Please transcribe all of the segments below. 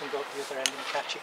can go up the other end and catch it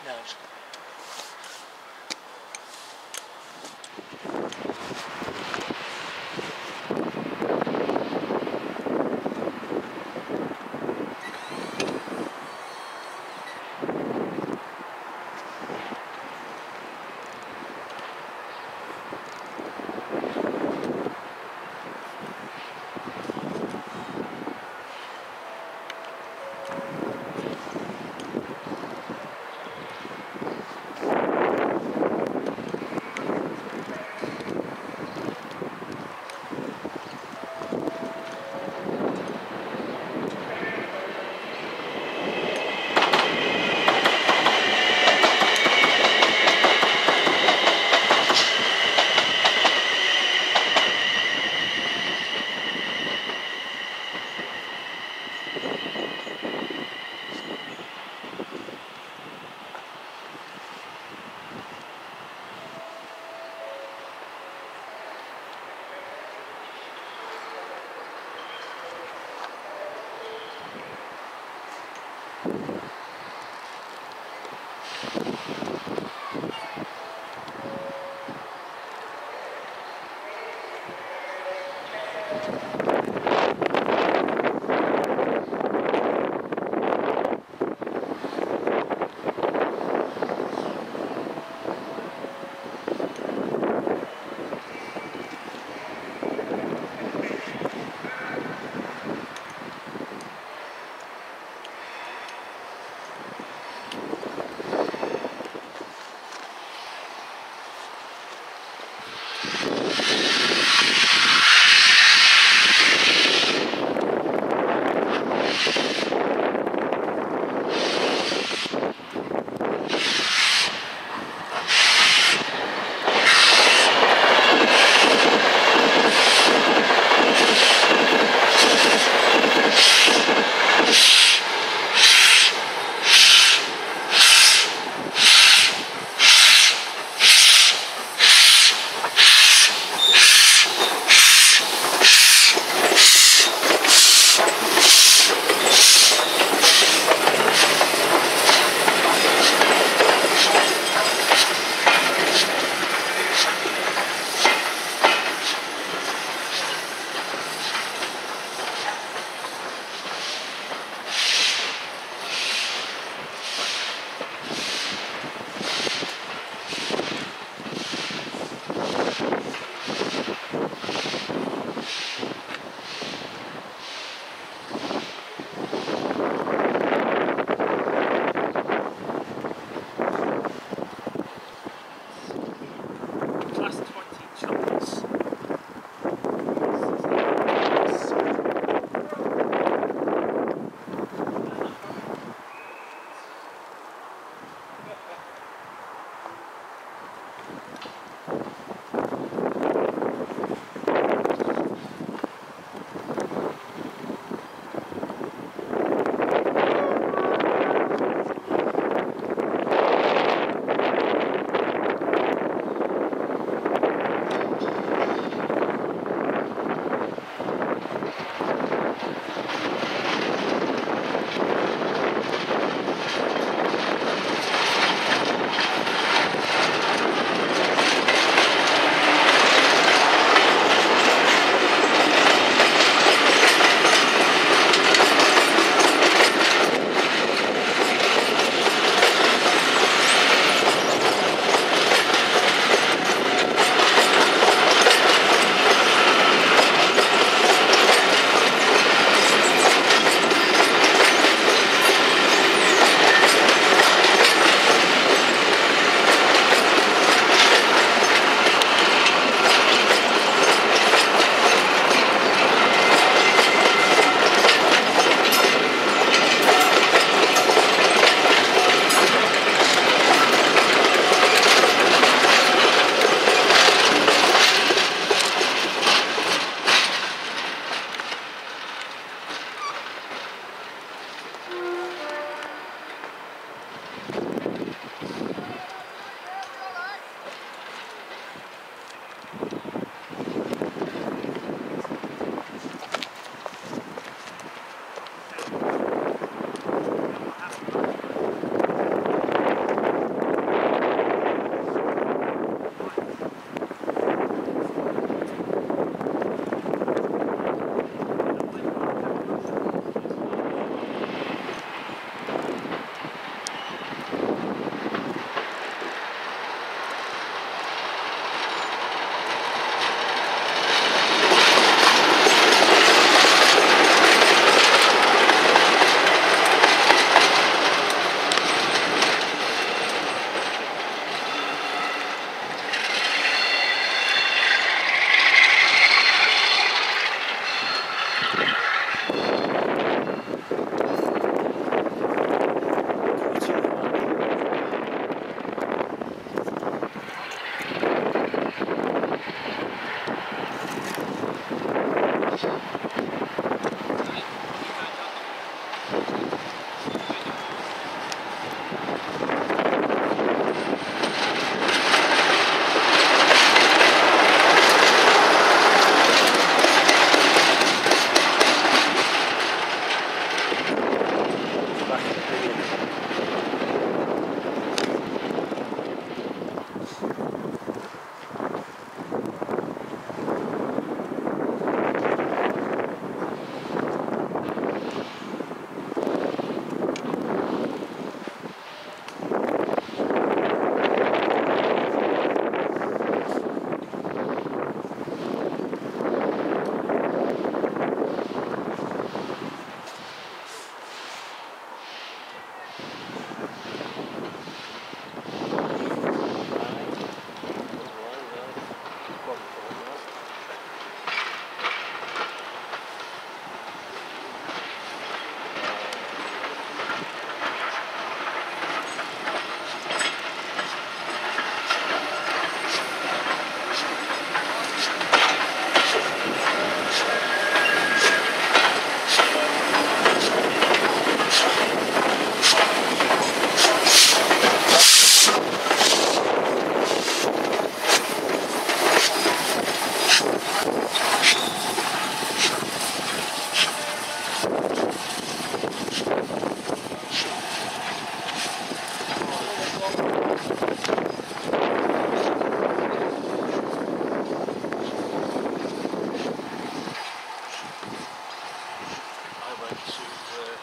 to, uh,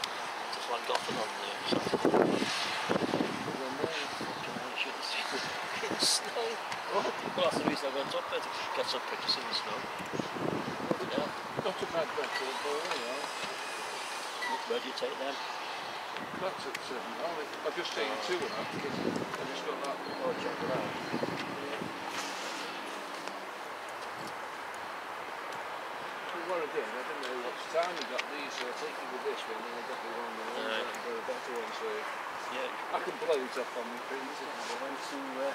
to Llangollen on there. So, in the snow. Well, that's the reason I went up there to get some pictures in the snow. Yeah. Not a bad record, though, you. Where do you take them? That's at um, I've just taken two of that. I just got that. Oh, check it out. What I did, I didn't know what time I got these, so I'll take it with this one, and I got the one, and I Right. got the better one, so Yeah. I can blow it up on the my feet. I went to uh,